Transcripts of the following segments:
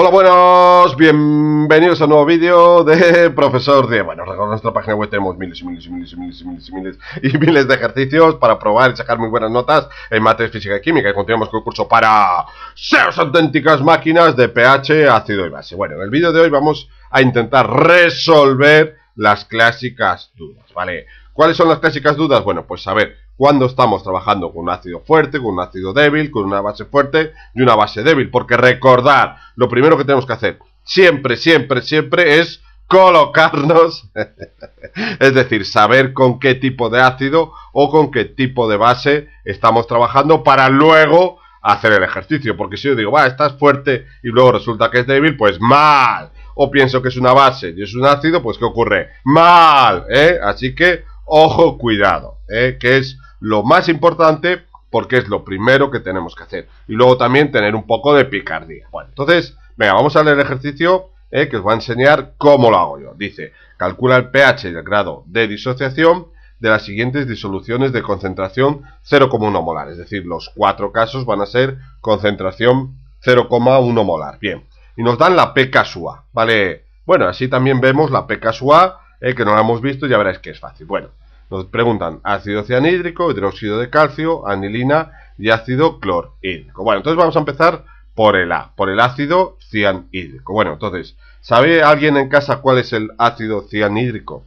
Hola, buenos, bienvenidos a un nuevo vídeo de Profesor de... Bueno, recuerda nuestra página web tenemos miles y miles y miles y miles y miles y miles y miles de ejercicios para probar y sacar muy buenas notas en materia física y química. Y continuamos con el curso para seres auténticas máquinas de pH, ácido y base. Bueno, en el vídeo de hoy vamos a intentar resolver las clásicas dudas, ¿vale? ¿Cuáles son las clásicas dudas? Bueno, pues saber cuando estamos trabajando con un ácido fuerte, con un ácido débil, con una base fuerte y una base débil. Porque recordar, lo primero que tenemos que hacer siempre, siempre, siempre es colocarnos, es decir, saber con qué tipo de ácido o con qué tipo de base estamos trabajando para luego hacer el ejercicio. Porque si yo digo, va, estás fuerte y luego resulta que es débil, pues mal. O pienso que es una base y es un ácido, pues ¿qué ocurre? Mal, ¿eh? Así que, ojo, cuidado, ¿eh? Que es lo más importante porque es lo primero que tenemos que hacer. Y luego también tener un poco de picardía. Bueno, entonces, venga, vamos a leer el ejercicio eh, que os va a enseñar cómo lo hago yo. Dice, calcula el pH y el grado de disociación de las siguientes disoluciones de concentración 0,1 molar. Es decir, los cuatro casos van a ser concentración 0,1 molar. Bien, y nos dan la pK SUA, ¿vale? Bueno, así también vemos la pK SUA, eh, que no la hemos visto, ya veréis que es fácil. Bueno, nos preguntan ácido cianhídrico, hidróxido de calcio, anilina y ácido clorhídrico. Bueno, entonces vamos a empezar por el A, por el ácido cianhídrico. Bueno, entonces, ¿sabe alguien en casa cuál es el ácido cianhídrico?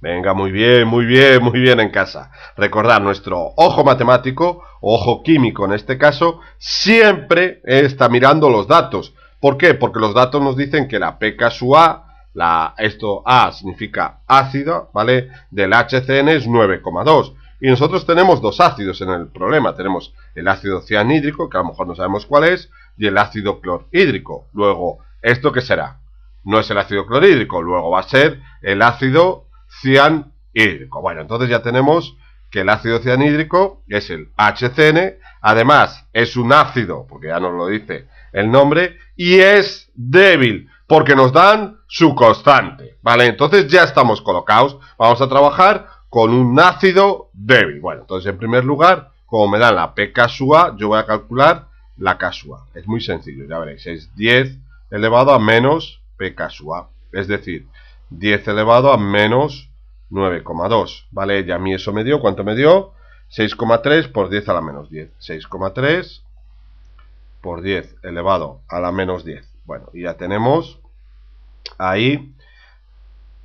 Venga, muy bien, muy bien, muy bien en casa. Recordar, nuestro ojo matemático, ojo químico en este caso, siempre está mirando los datos. ¿Por qué? Porque los datos nos dicen que la pK su A esto A significa ácido, ¿vale? Del HCN es 9,2. Y nosotros tenemos dos ácidos en el problema. Tenemos el ácido cianhídrico, que a lo mejor no sabemos cuál es, y el ácido clorhídrico. Luego, ¿esto qué será? No es el ácido clorhídrico, luego va a ser el ácido cianhídrico. Bueno, entonces ya tenemos que el ácido cianhídrico es el HCN, además es un ácido, porque ya nos lo dice el nombre, y es débil porque nos dan su constante, ¿vale? Entonces ya estamos colocados, vamos a trabajar con un ácido débil. Bueno, entonces en primer lugar, como me dan la pK SUA, yo voy a calcular la K SUA. Es muy sencillo, ya veréis, es 10 elevado a menos pK SUA, es decir, 10 elevado a menos 9,2, ¿vale? Y a mí eso me dio, ¿cuánto me dio? 6,3 por 10 a la menos 10. 6,3 por 10 elevado a la menos 10. Bueno, y ya tenemos ahí.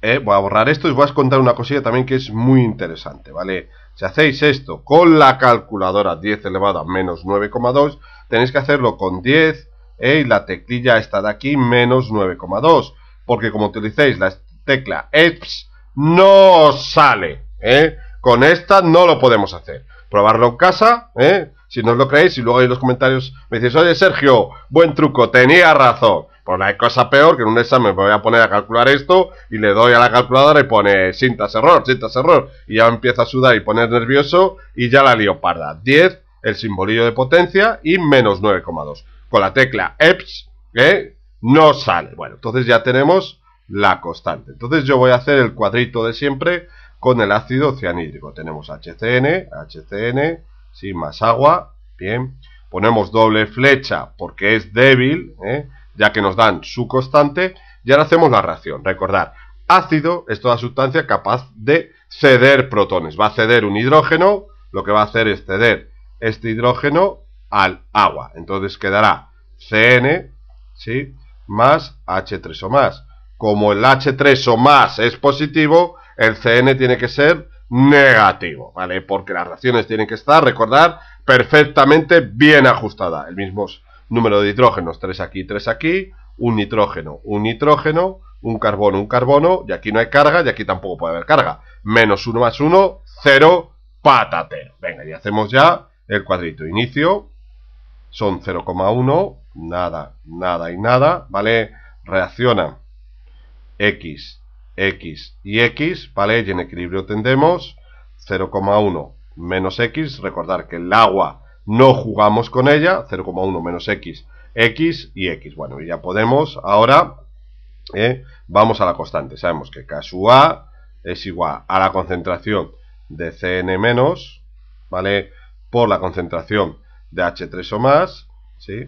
Eh, voy a borrar esto y os voy a contar una cosilla también que es muy interesante, ¿vale? Si hacéis esto con la calculadora 10 elevado a menos 9,2, tenéis que hacerlo con 10 eh, y la teclilla está de aquí menos 9,2. Porque como utilicéis la tecla EPS, no sale. ¿eh? Con esta no lo podemos hacer. Probarlo en casa, ¿eh? Si no os lo creéis, y luego en los comentarios me decís, oye Sergio, buen truco, tenía razón. Pues no hay cosa peor que en un examen me voy a poner a calcular esto y le doy a la calculadora y pone sintas error, sintas error. Y ya empieza a sudar y poner nervioso y ya la lío parda. 10, el simbolillo de potencia y menos 9,2. Con la tecla EPS, ¿eh? no sale. Bueno, entonces ya tenemos la constante. Entonces yo voy a hacer el cuadrito de siempre con el ácido cianhídrico. Tenemos HCN, HCN, sin más agua, bien. Ponemos doble flecha porque es débil, ¿eh? ya que nos dan su constante, y ahora hacemos la reacción. Recordar, ácido es toda sustancia capaz de ceder protones. Va a ceder un hidrógeno, lo que va a hacer es ceder este hidrógeno al agua. Entonces quedará CN, ¿sí? Más H3O más. Como el H3O más es positivo, el CN tiene que ser negativo, ¿vale? Porque las reacciones tienen que estar, recordar, perfectamente bien ajustadas. El mismo número de hidrógenos, 3 aquí, 3 aquí, un nitrógeno, un nitrógeno, un carbono, un carbono, y aquí no hay carga, y aquí tampoco puede haber carga. Menos 1 más 1, 0, patatero. Venga, y hacemos ya el cuadrito. Inicio, son 0,1, nada, nada y nada, ¿vale? Reaccionan X, X y X, ¿vale? Y en equilibrio tendemos 0,1 menos X, recordar que el agua no jugamos con ella, 0,1 menos x, x y x. Bueno, y ya podemos, ahora eh, vamos a la constante. Sabemos que K sub A es igual a la concentración de Cn menos, ¿vale? Por la concentración de H3O más, ¿sí?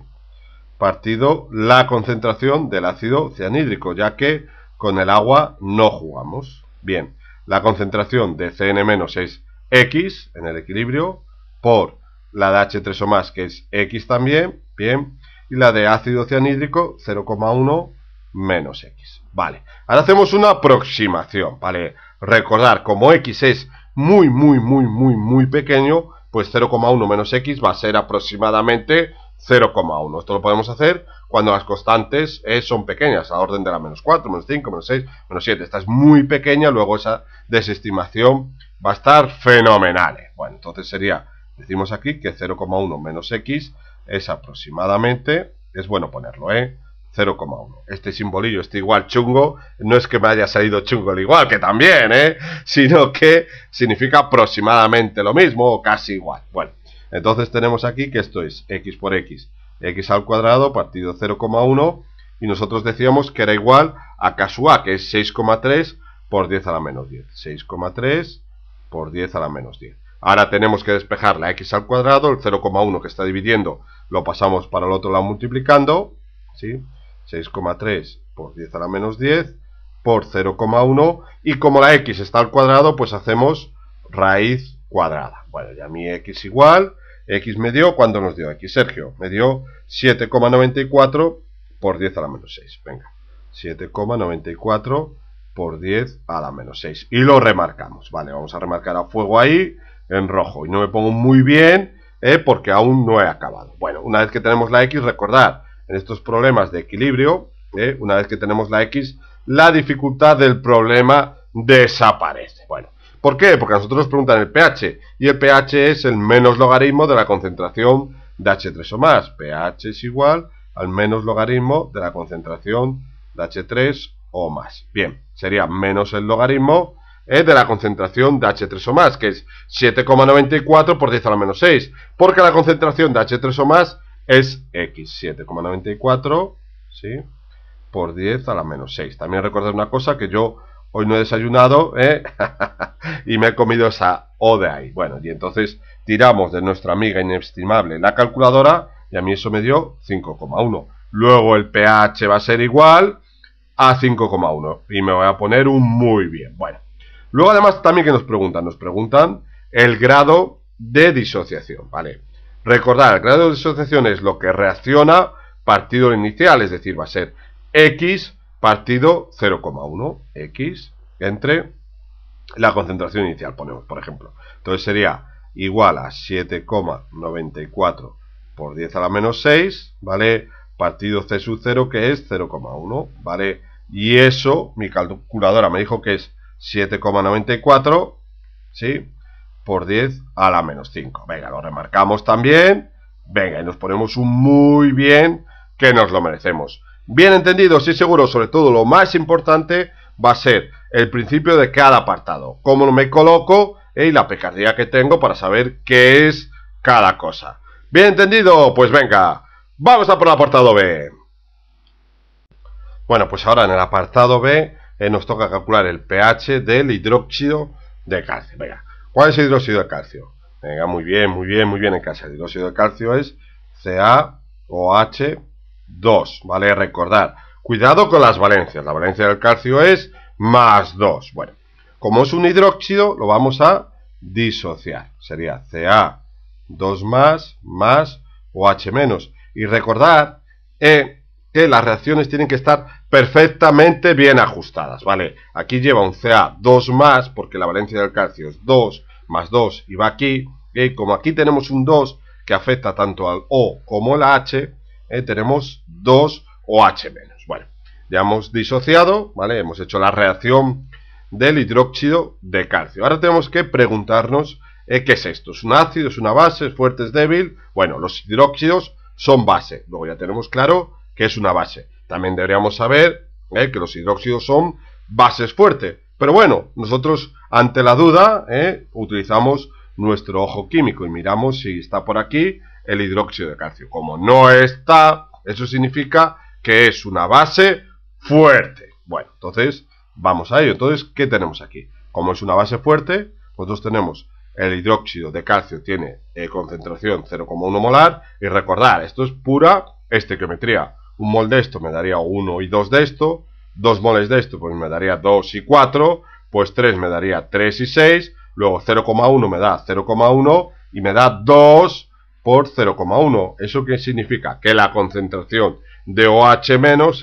partido la concentración del ácido cianhídrico, ya que con el agua no jugamos. Bien, la concentración de Cn- es X en el equilibrio por la de H3 o más, que es X también, bien, y la de ácido cianhídrico 0,1 menos X. Vale, ahora hacemos una aproximación, ¿vale? Recordar, como X es muy, muy, muy, muy, muy pequeño, pues 0,1 menos X va a ser aproximadamente 0,1. Esto lo podemos hacer cuando las constantes eh, son pequeñas, a orden de la menos 4, menos 5, menos 6, menos 7. Esta es muy pequeña, luego esa desestimación va a estar fenomenal. Bueno, entonces sería, decimos aquí que 0,1 menos X es aproximadamente, es bueno ponerlo, ¿eh? 0,1. Este simbolillo está igual chungo, no es que me haya salido chungo el igual, que también, ¿eh? Sino que significa aproximadamente lo mismo o casi igual. Bueno, entonces tenemos aquí que esto es x por x, x al cuadrado partido 0,1 y nosotros decíamos que era igual a casu a, que es 6,3 por 10 a la menos 10. 6,3 por 10 a la menos 10. Ahora tenemos que despejar la x al cuadrado, el 0,1 que está dividiendo lo pasamos para el otro lado multiplicando, ¿sí? 6,3 por 10 a la menos 10 por 0,1 y como la x está al cuadrado pues hacemos raíz cuadrada. Bueno, ya mi x igual, x me dio, ¿cuánto nos dio x, Sergio? Me dio 7,94 por 10 a la menos 6. Venga, 7,94 por 10 a la menos 6. Y lo remarcamos, vale, vamos a remarcar a fuego ahí, en rojo. Y no me pongo muy bien, ¿eh? porque aún no he acabado. Bueno, una vez que tenemos la x, recordad, en estos problemas de equilibrio, ¿eh? una vez que tenemos la x, la dificultad del problema desaparece. Bueno, ¿por qué? Porque nosotros nos preguntan el pH, y el pH es el menos logaritmo de la concentración de H3 o más. pH es igual al menos logaritmo de la concentración de H3 o más. Bien, sería menos el logaritmo ¿eh? de la concentración de H3 o más, que es 7,94 por 10 a la menos 6, porque la concentración de H3 o más es X, 7,94, ¿sí? Por 10 a la menos 6. También recordad una cosa, que yo hoy no he desayunado, ¿eh? y me he comido esa O de ahí. Bueno, y entonces tiramos de nuestra amiga inestimable la calculadora, y a mí eso me dio 5,1. Luego el pH va a ser igual a 5,1, y me voy a poner un muy bien. Bueno, luego además también que nos preguntan, nos preguntan el grado de disociación, ¿vale? Recordar, el grado de disociación es lo que reacciona partido inicial, es decir, va a ser x partido 0,1, x entre la concentración inicial, ponemos, por ejemplo. Entonces sería igual a 7,94 por 10 a la menos 6, ¿vale? Partido C sub 0, que es 0,1, ¿vale? Y eso, mi calculadora me dijo que es 7,94, ¿sí? por 10 a la menos 5. Venga, lo remarcamos también. Venga, y nos ponemos un muy bien que nos lo merecemos. Bien entendido, sí seguro, sobre todo lo más importante va a ser el principio de cada apartado. Cómo me coloco y la picardía que tengo para saber qué es cada cosa. Bien entendido, pues venga, vamos a por el apartado B. Bueno, pues ahora en el apartado B eh, nos toca calcular el pH del hidróxido de calcio. Venga, ¿Cuál es el hidróxido de calcio? Venga, muy bien, muy bien, muy bien en casa. El hidróxido de calcio es CaOH2, ¿vale? Recordar, cuidado con las valencias. La valencia del calcio es más 2. Bueno, como es un hidróxido, lo vamos a disociar. Sería Ca2 más, más OH menos. Y recordar eh, que las reacciones tienen que estar perfectamente bien ajustadas, ¿vale? Aquí lleva un Ca2 más, porque la valencia del calcio es 2 más 2 y va aquí, y como aquí tenemos un 2 que afecta tanto al O como al H, eh, tenemos 2 OH. Bueno, ya hemos disociado, ¿vale? Hemos hecho la reacción del hidróxido de calcio. Ahora tenemos que preguntarnos eh, qué es esto. ¿Es un ácido? ¿Es una base? ¿Es fuerte? ¿Es débil? Bueno, los hidróxidos son base. Luego ya tenemos claro que es una base. También deberíamos saber eh, que los hidróxidos son bases fuertes. Pero bueno, nosotros ante la duda utilizamos nuestro ojo químico y miramos si está por aquí el hidróxido de calcio. Como no está, eso significa que es una base fuerte. Bueno, entonces vamos a ello. Entonces, ¿qué tenemos aquí? Como es una base fuerte, nosotros tenemos el hidróxido de calcio tiene eh, concentración 0,1 molar. Y recordar, esto es pura estequiometría. Un mol de esto me daría 1 y 2 de esto. 2 moles de esto pues me daría 2 y 4. Pues 3 me daría 3 y 6. Luego 0,1 me da 0,1 y me da 2 por 0,1. ¿Eso qué significa? Que la concentración de OH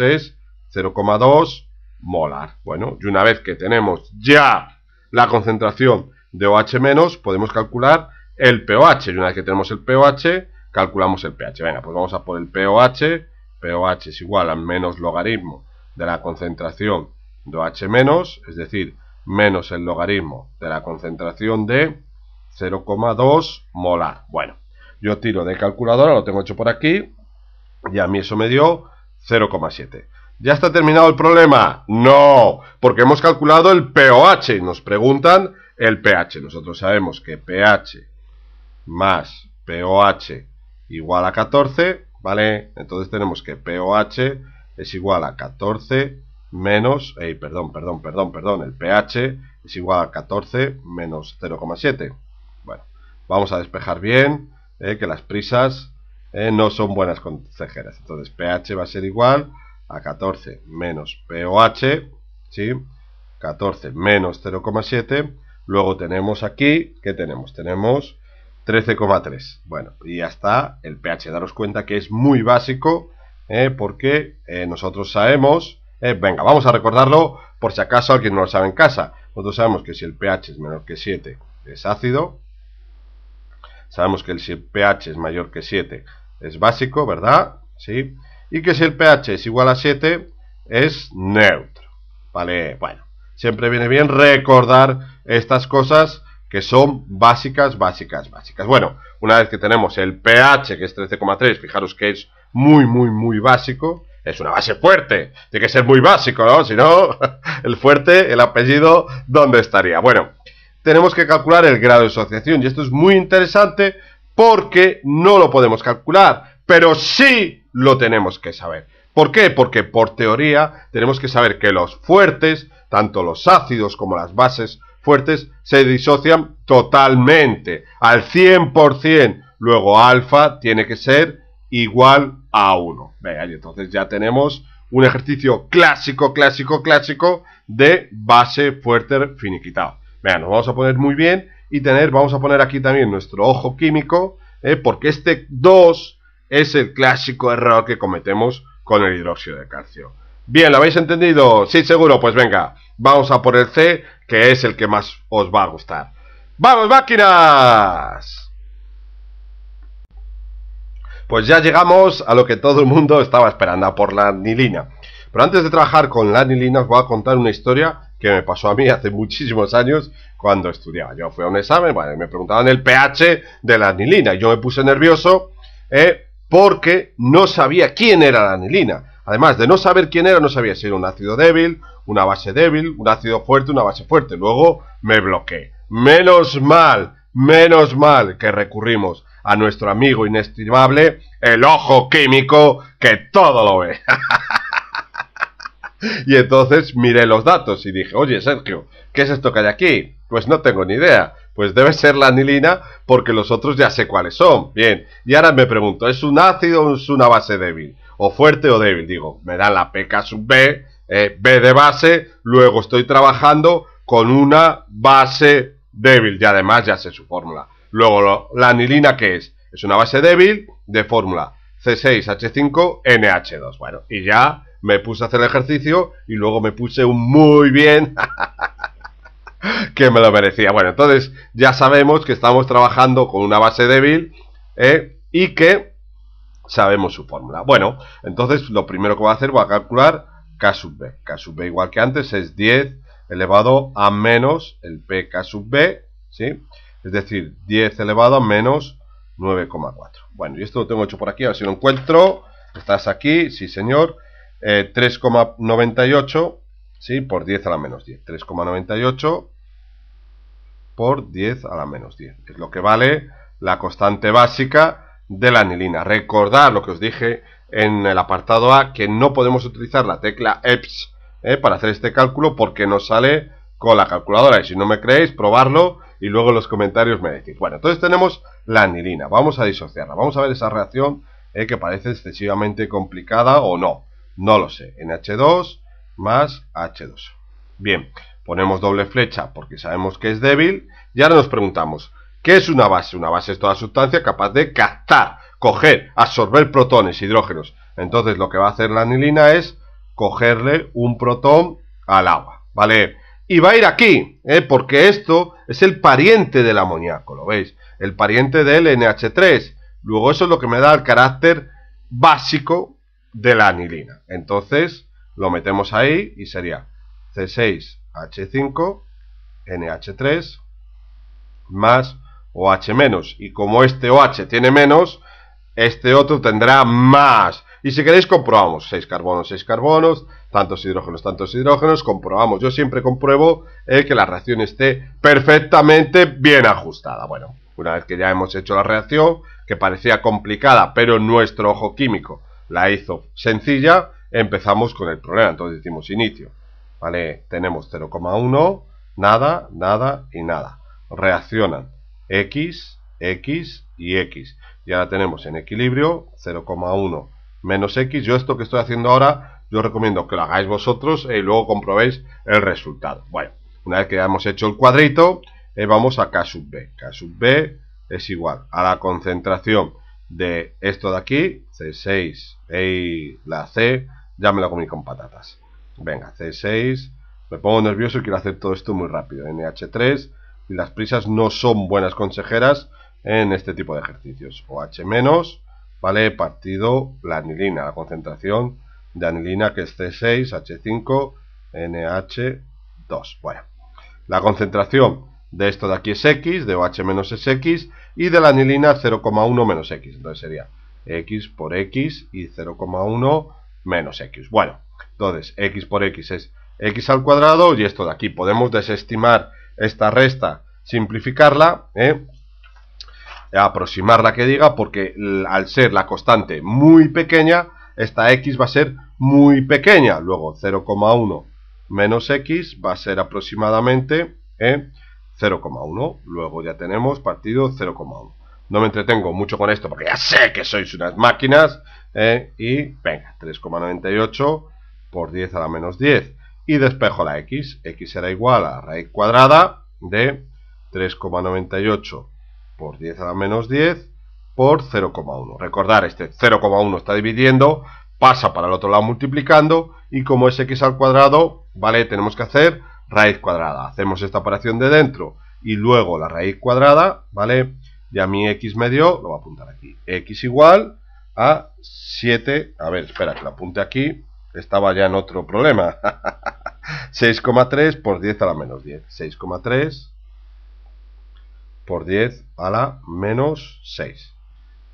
es 0,2 molar. Bueno, y una vez que tenemos ya la concentración de OH podemos calcular el pOH. Y una vez que tenemos el pOH, calculamos el pH. Venga, pues vamos a por el pOH. pOH es igual al menos logaritmo de la concentración de OH es decir, menos el logaritmo de la concentración de 0,2 molar. Bueno, yo tiro de calculadora, lo tengo hecho por aquí, y a mí eso me dio 0,7. ¿Ya está terminado el problema? No, porque hemos calculado el pOH. Nos preguntan el pH. Nosotros sabemos que pH más pOH igual a 14, ¿vale? Entonces tenemos que pOH es igual a 14 menos, eh, perdón, perdón, perdón, perdón, el pH es igual a 14 menos 0,7. Bueno, vamos a despejar bien, eh, que las prisas eh, no son buenas consejeras. Entonces pH va a ser igual a 14 menos pOH, ¿sí? 14 menos 0,7. Luego tenemos aquí, ¿qué tenemos? Tenemos 13,3. Bueno, y ya está el pH. Daros cuenta que es muy básico, porque nosotros sabemos eh, venga, vamos a recordarlo por si acaso alguien no lo sabe en casa. Nosotros sabemos que si el pH es menor que 7 es ácido. Sabemos que si el pH es mayor que 7 es básico, ¿verdad? ¿Sí? Y que si el pH es igual a 7 es neutro. Vale, bueno. Siempre viene bien recordar estas cosas que son básicas, básicas, básicas. Bueno, una vez que tenemos el pH que es 13,3, fijaros que es muy, muy, muy básico es una base fuerte. Tiene que ser muy básico, ¿no? Si no, el fuerte, el apellido, ¿dónde estaría? Bueno, tenemos que calcular el grado de asociación. Y esto es muy interesante porque no lo podemos calcular, pero sí lo tenemos que saber. ¿Por qué? Porque por teoría tenemos que saber que los fuertes, tanto los ácidos como las bases fuertes, se disocian totalmente, al 100%. Luego alfa tiene que ser igual a 1. Venga, y entonces ya tenemos un ejercicio clásico, clásico, clásico de base fuerte finiquitado. Venga, nos vamos a poner muy bien y tener, vamos a poner aquí también nuestro ojo químico, ¿eh? porque este 2 es el clásico error que cometemos con el hidróxido de calcio. Bien, ¿lo habéis entendido? Sí, seguro, pues venga, vamos a por el C, que es el que más os va a gustar. ¡Vamos, máquinas! Pues ya llegamos a lo que todo el mundo estaba esperando, por la anilina. Pero antes de trabajar con la anilina os voy a contar una historia que me pasó a mí hace muchísimos años cuando estudiaba. Yo fui a un examen, me preguntaban el pH de la anilina y yo me puse nervioso eh, porque no sabía quién era la anilina. Además de no saber quién era, no sabía si era un ácido débil, una base débil, un ácido fuerte, una base fuerte. Luego me bloqueé. Menos mal, menos mal que recurrimos a nuestro amigo inestimable, el ojo químico que todo lo ve. y entonces miré los datos y dije, oye Sergio, ¿qué es esto que hay aquí? Pues no tengo ni idea. Pues debe ser la anilina porque los otros ya sé cuáles son. Bien, y ahora me pregunto, ¿es un ácido o es una base débil? ¿O fuerte o débil? Digo, me da la PK sub B, eh, B de base, luego estoy trabajando con una base débil y además ya sé su fórmula. Luego, la anilina, ¿qué es? Es una base débil de fórmula C6H5NH2. Bueno, y ya me puse a hacer el ejercicio y luego me puse un muy bien que me lo merecía. Bueno, entonces ya sabemos que estamos trabajando con una base débil ¿eh? y que sabemos su fórmula. Bueno, entonces lo primero que voy a hacer voy a calcular K sub B. K sub B igual que antes es 10 elevado a menos el PK sub B, ¿sí? Es decir, 10 elevado a menos 9,4. Bueno, y esto lo tengo hecho por aquí, a ver si lo encuentro. Estás aquí, sí señor. 3,98, eh, sí, por 10 a la menos 10. 3,98 por 10 a la menos 10. Es lo que vale la constante básica de la anilina. Recordad lo que os dije en el apartado A, que no podemos utilizar la tecla EPS eh, para hacer este cálculo porque nos sale con la calculadora. Y si no me creéis, probarlo y luego los comentarios me decís. Bueno, entonces tenemos la anilina. Vamos a disociarla. Vamos a ver esa reacción eh, que parece excesivamente complicada o no. No lo sé. NH2 más H2. Bien, ponemos doble flecha porque sabemos que es débil. Y ahora nos preguntamos, ¿qué es una base? Una base es toda sustancia capaz de captar, coger, absorber protones, hidrógenos. Entonces lo que va a hacer la anilina es cogerle un protón al agua, ¿vale? Y va a ir aquí, ¿eh? porque esto es el pariente del amoníaco, ¿lo veis? El pariente del NH3. Luego eso es lo que me da el carácter básico de la anilina. Entonces lo metemos ahí y sería C6H5 NH3 más OH menos. Y como este OH tiene menos, este otro tendrá más. Y si queréis comprobamos 6 carbonos, 6 carbonos, tantos hidrógenos, tantos hidrógenos, comprobamos. Yo siempre compruebo eh, que la reacción esté perfectamente bien ajustada. Bueno, una vez que ya hemos hecho la reacción, que parecía complicada, pero nuestro ojo químico la hizo sencilla, empezamos con el problema. Entonces decimos inicio. ¿Vale? Tenemos 0,1, nada, nada y nada. Reaccionan X, X y X. Y ahora tenemos en equilibrio 0,1 menos x. Yo esto que estoy haciendo ahora, yo recomiendo que lo hagáis vosotros y luego comprobéis el resultado. Bueno, una vez que ya hemos hecho el cuadrito, eh, vamos a K sub B. K sub B es igual a la concentración de esto de aquí, C6 y la C, ya me lo comí con patatas. Venga, C6, me pongo nervioso y quiero hacer todo esto muy rápido. NH3 y las prisas no son buenas consejeras en este tipo de ejercicios. OH menos ¿vale? Partido la anilina, la concentración de anilina que es C6H5 NH2. Bueno, la concentración de esto de aquí es X, de OH menos es X, y de la anilina 0,1 menos X. Entonces sería X por X y 0,1 menos X. Bueno, entonces X por X es X al cuadrado, y esto de aquí podemos desestimar esta resta, simplificarla, ¿eh? aproximar la que diga, porque al ser la constante muy pequeña, esta x va a ser muy pequeña. Luego 0,1 menos x va a ser aproximadamente 0,1. Luego ya tenemos partido 0,1. No me entretengo mucho con esto porque ya sé que sois unas máquinas. ¿eh? y venga, 3,98 por 10 a la menos 10. Y despejo la x. x será igual a raíz cuadrada de 3,98 por 10 a la menos 10 por 0,1. Recordar, este 0,1 está dividiendo, pasa para el otro lado multiplicando y como es x al cuadrado, ¿vale? Tenemos que hacer raíz cuadrada. Hacemos esta operación de dentro y luego la raíz cuadrada, ¿vale? Ya mi x me dio, lo voy a apuntar aquí, x igual a 7, a ver, espera que lo apunte aquí, estaba ya en otro problema. 6,3 por 10 a la menos 10. 6,3 por 10 a la menos 6.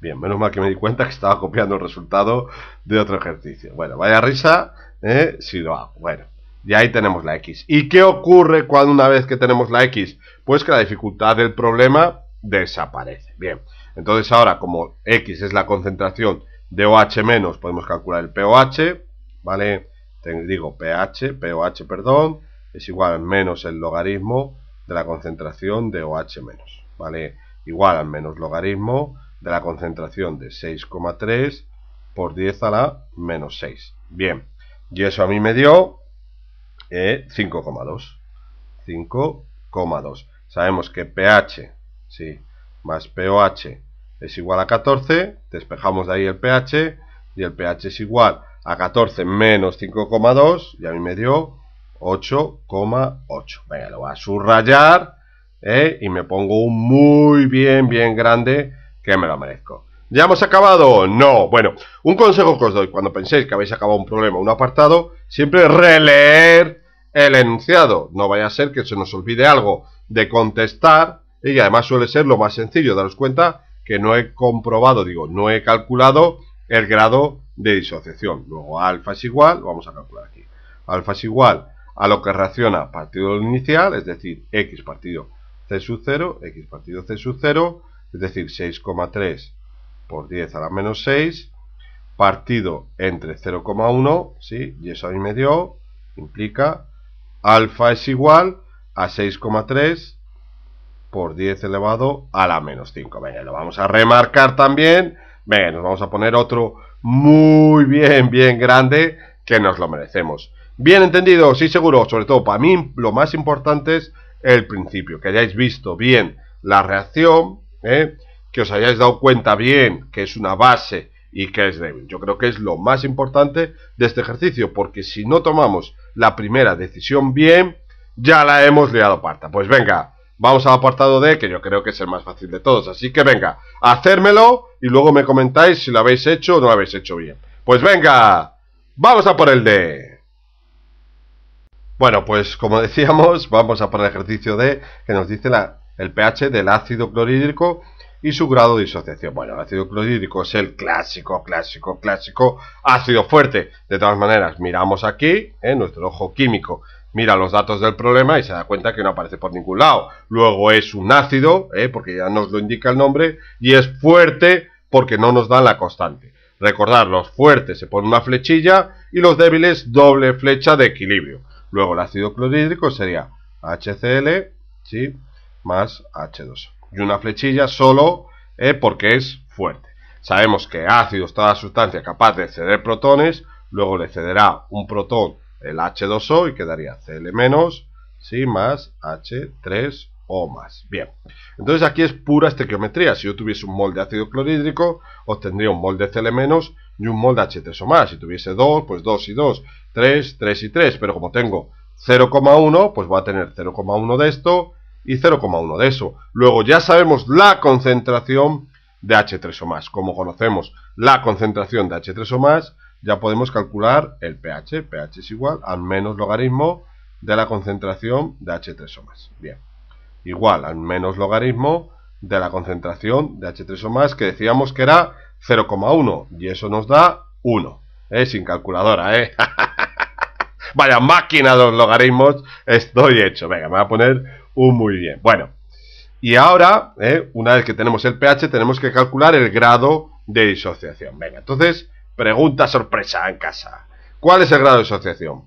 Bien, menos mal que me di cuenta que estaba copiando el resultado de otro ejercicio. Bueno, vaya risa ¿eh? si lo hago. Bueno, y ahí tenemos la X. ¿Y qué ocurre cuando una vez que tenemos la X? Pues que la dificultad del problema desaparece. Bien, entonces ahora como X es la concentración de OH menos, podemos calcular el POH, ¿vale? digo pH, POH, perdón, es igual a menos el logaritmo de la concentración de OH menos. ¿vale? Igual al menos logaritmo de la concentración de 6,3 por 10 a la menos 6. Bien, y eso a mí me dio 5,2. Eh, 5,2. Sabemos que pH, sí, más pOH es igual a 14. Despejamos de ahí el pH y el pH es igual a 14 menos 5,2 y a mí me dio 8,8. Venga, lo voy a subrayar ¿eh? y me pongo un muy bien, bien grande que me lo merezco. ¿Ya hemos acabado? No. Bueno, un consejo que os doy cuando penséis que habéis acabado un problema, un apartado, siempre releer el enunciado. No vaya a ser que se nos olvide algo de contestar y además suele ser lo más sencillo. Daros cuenta que no he comprobado, digo, no he calculado el grado de disociación. Luego alfa es igual, vamos a calcular aquí. Alfa es igual a lo que reacciona partido inicial, es decir, x partido c sub 0, x partido c sub 0, es decir, 6,3 por 10 a la menos 6, partido entre 0,1, ¿sí? y eso a mí me dio, implica alfa es igual a 6,3 por 10 elevado a la menos 5. Venga, lo vamos a remarcar también. Venga, nos vamos a poner otro muy bien, bien grande que nos lo merecemos. Bien entendido, sí seguro, sobre todo para mí lo más importante es el principio, que hayáis visto bien la reacción, ¿eh? que os hayáis dado cuenta bien que es una base y que es débil. Yo creo que es lo más importante de este ejercicio, porque si no tomamos la primera decisión bien, ya la hemos liado parta. Pues venga, vamos al apartado D, que yo creo que es el más fácil de todos. Así que venga, hacérmelo y luego me comentáis si lo habéis hecho o no lo habéis hecho bien. Pues venga, vamos a por el D. Bueno, pues como decíamos, vamos a por el ejercicio D, que nos dice la, el pH del ácido clorhídrico y su grado de disociación. Bueno, el ácido clorhídrico es el clásico, clásico, clásico ácido fuerte. De todas maneras, miramos aquí, en nuestro ojo químico, mira los datos del problema y se da cuenta que no aparece por ningún lado. Luego es un ácido, ¿eh? porque ya nos lo indica el nombre, y es fuerte porque no nos dan la constante. Recordar, los fuertes se pone una flechilla y los débiles doble flecha de equilibrio. Luego el ácido clorhídrico sería HCl ¿sí? Más H2 y una flechilla solo eh, porque es fuerte. Sabemos que ácido es toda sustancia capaz de ceder protones, luego le cederá un protón el H2O y quedaría Cl sí, más H3O más. Bien, entonces aquí es pura estequiometría. Si yo tuviese un mol de ácido clorhídrico, obtendría un mol de Cl y un mol de H3O más. Si tuviese 2, pues 2 y 2, 3, 3 y 3. Pero como tengo 0,1, pues voy a tener 0,1 de esto y 0,1 de eso. Luego ya sabemos la concentración de H3O más. Como conocemos la concentración de H3O más, ya podemos calcular el pH. pH es igual al menos logaritmo de la concentración de H3O más. Bien, igual al menos logaritmo de la concentración de H3O más que decíamos que era 0,1 y eso nos da 1. ¿eh? Sin calculadora, ¿eh? Vaya máquina de los logaritmos, estoy hecho. Venga, me voy a poner un muy bien. Bueno, y ahora, ¿eh? una vez que tenemos el pH, tenemos que calcular el grado de disociación. Venga, entonces, pregunta sorpresa en casa. ¿Cuál es el grado de disociación?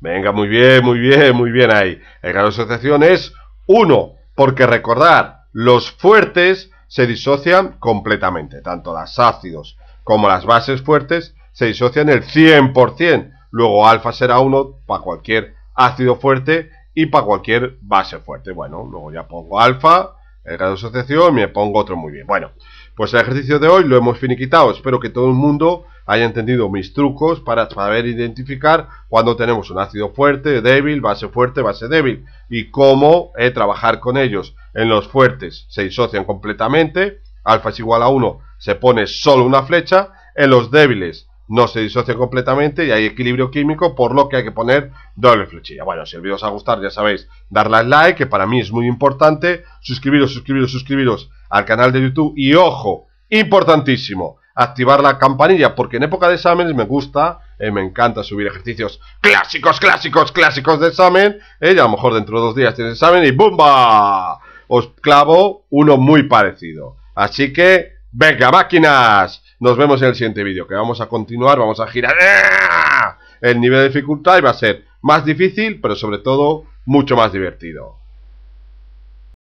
Venga, muy bien, muy bien, muy bien ahí. El grado de disociación es 1, porque recordar, los fuertes se disocian completamente. Tanto los ácidos como las bases fuertes se disocian el 100%. Luego alfa será 1 para cualquier ácido fuerte y para cualquier base fuerte. Bueno, luego ya pongo alfa, el grado de asociación me pongo otro muy bien. Bueno, pues el ejercicio de hoy lo hemos finiquitado. Espero que todo el mundo haya entendido mis trucos para saber identificar cuando tenemos un ácido fuerte, débil, base fuerte, base débil y cómo eh, trabajar con ellos. En los fuertes se disocian completamente, alfa es igual a 1, se pone solo una flecha, en los débiles no se disocia completamente y hay equilibrio químico, por lo que hay que poner doble flechilla. Bueno, si el vídeo os ha gustado, ya sabéis, darle al like, que para mí es muy importante, suscribiros, suscribiros, suscribiros al canal de YouTube y ojo, importantísimo, activar la campanilla, porque en época de exámenes me gusta, eh, me encanta subir ejercicios clásicos, clásicos, clásicos de examen, eh, y a lo mejor dentro de dos días tienes examen y ¡bumba! Os clavo uno muy parecido. Así que, venga, máquinas, nos vemos en el siguiente vídeo, que vamos a continuar, vamos a girar ¡ah! el nivel de dificultad y va a ser más difícil, pero sobre todo mucho más divertido.